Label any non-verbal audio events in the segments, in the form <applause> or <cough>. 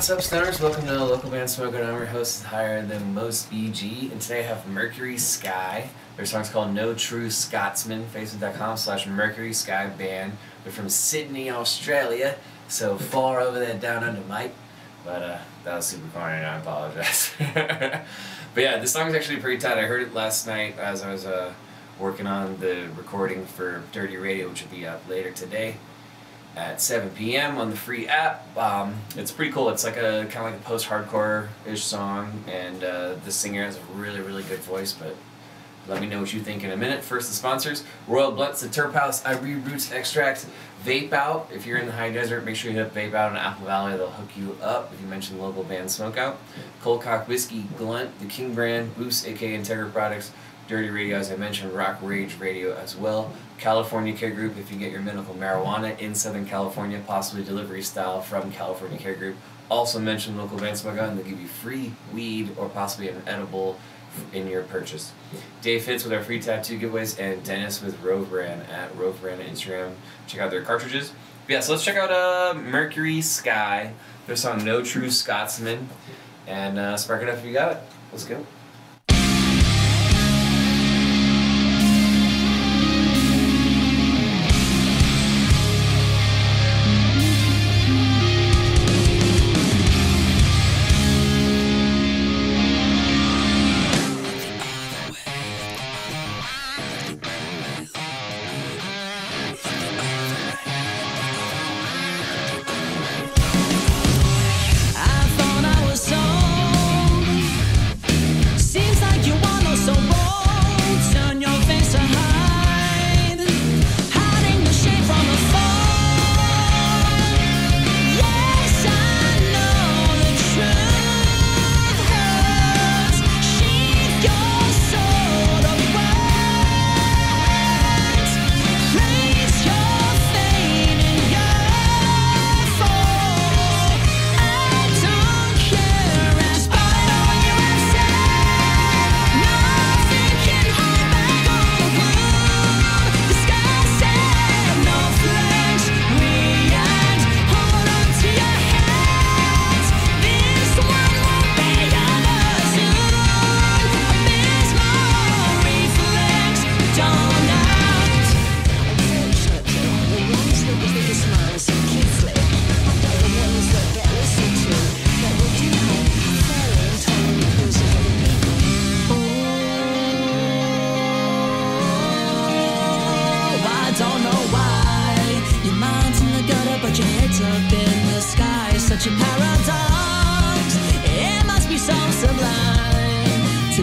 What's up, stoners? Welcome to Local Band Smokeout. I'm your host, Higher Than Most BG, and today I have Mercury Sky. Their song's called No True Scotsman. Facebook.com slash Mercury Sky Band. They're from Sydney, Australia, so far over there down under Mike. But uh, that was super corny, and I apologize. <laughs> but yeah, this song is actually pretty tight. I heard it last night as I was uh, working on the recording for Dirty Radio, which will be up later today at 7 p.m. on the free app. Um, it's pretty cool. It's like a kind of like a post-hardcore-ish song, and uh, the singer has a really, really good voice. But let me know what you think in a minute. First, the sponsors: Royal Blunts, the Turp House, Ivory Roots Extract, Vape Out. If you're in the high desert, make sure you hit Vape Out in Apple Valley. They'll hook you up if you mention local band Smokeout. Cold Cock Whiskey, Glunt, the King brand, Boost, aka Integra Products. Dirty Radio, as I mentioned, Rock Rage Radio as well. California Care Group, if you get your medical marijuana in Southern California, possibly delivery style from California Care Group. Also mention local Van Smoke and they'll give you free weed or possibly an edible in your purchase. Dave Fitz with our free tattoo giveaways, and Dennis with Rove Brand at Rove on Instagram. Check out their cartridges. But yeah, so let's check out uh, Mercury Sky, their song No True Scotsman, and uh, spark it up if you got it. Let's go.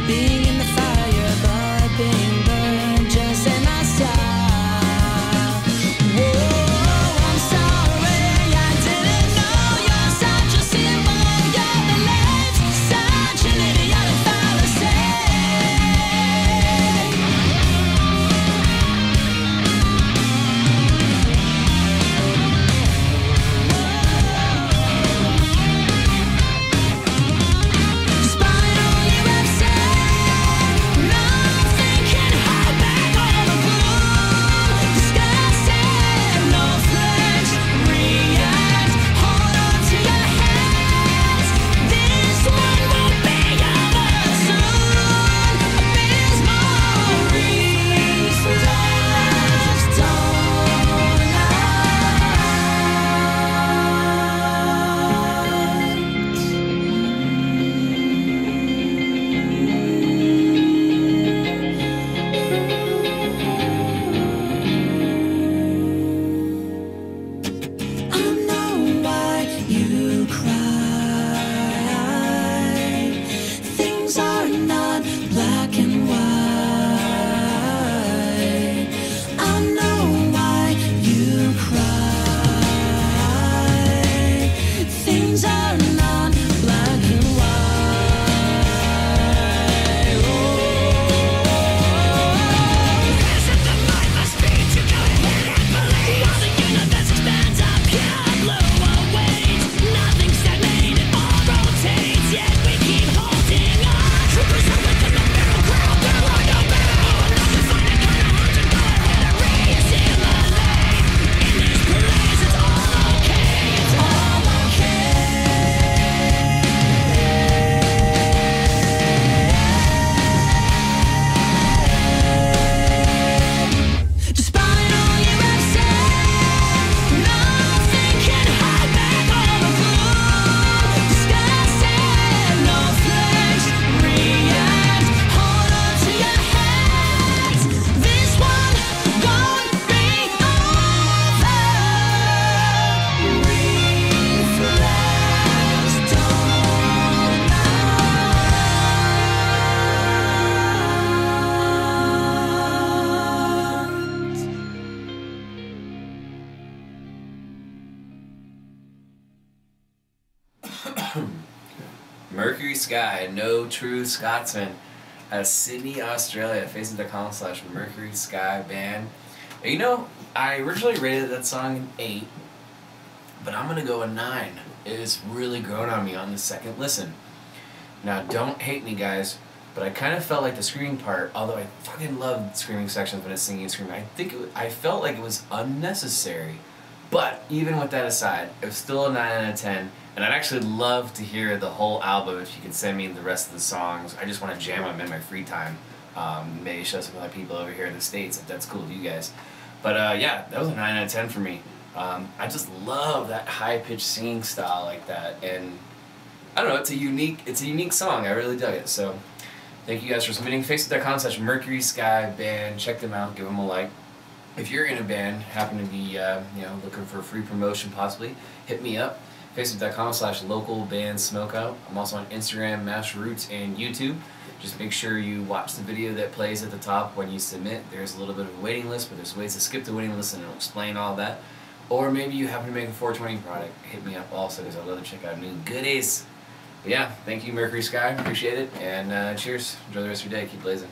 Be Mercury Sky, No True Scotsman, out of Sydney, Australia. Facebook.com slash Mercury Sky Band. You know, I originally rated that song an 8, but I'm going to go a 9. It has really grown on me on the second listen. Now, don't hate me, guys, but I kind of felt like the screaming part, although I fucking love screaming sections when it's singing and screaming, I think it, I felt like it was unnecessary. But even with that aside, it was still a 9 out of 10. And I'd actually love to hear the whole album if you could send me the rest of the songs. I just want to jam them in my free time. Um, maybe show some other people over here in the States if that's cool with you guys. But uh, yeah, that was a 9 out of 10 for me. Um, I just love that high pitched singing style like that. And I don't know, it's a unique it's a unique song. I really dug it. So thank you guys for submitting. Facebook.com slash Mercury Sky Band. Check them out, give them a like. If you're in a band, happen to be uh, you know looking for free promotion possibly, hit me up. Facebook.com slash local band smokeout. I'm also on Instagram, MassRoots, and YouTube. Just make sure you watch the video that plays at the top when you submit. There's a little bit of a waiting list, but there's ways to skip the waiting list and it'll explain all that. Or maybe you happen to make a 420 product, hit me up also because I'd love to check out new goodies. But yeah, thank you, Mercury Sky. Appreciate it. And uh, cheers. Enjoy the rest of your day. Keep blazing.